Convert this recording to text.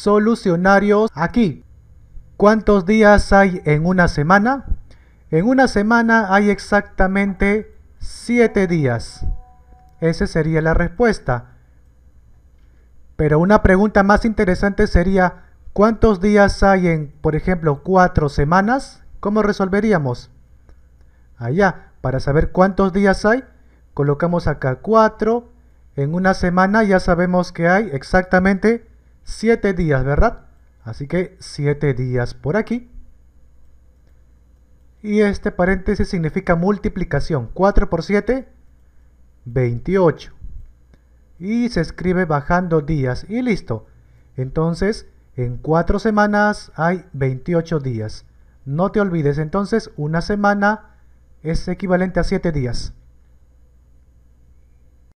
solucionarios aquí. ¿Cuántos días hay en una semana? En una semana hay exactamente 7 días. Esa sería la respuesta. Pero una pregunta más interesante sería, ¿cuántos días hay en, por ejemplo, 4 semanas? ¿Cómo resolveríamos? Allá, para saber cuántos días hay, colocamos acá 4. En una semana ya sabemos que hay exactamente 7 días, ¿verdad? Así que 7 días por aquí. Y este paréntesis significa multiplicación. 4 por 7, 28. Y se escribe bajando días y listo. Entonces, en 4 semanas hay 28 días. No te olvides, entonces una semana es equivalente a 7 días.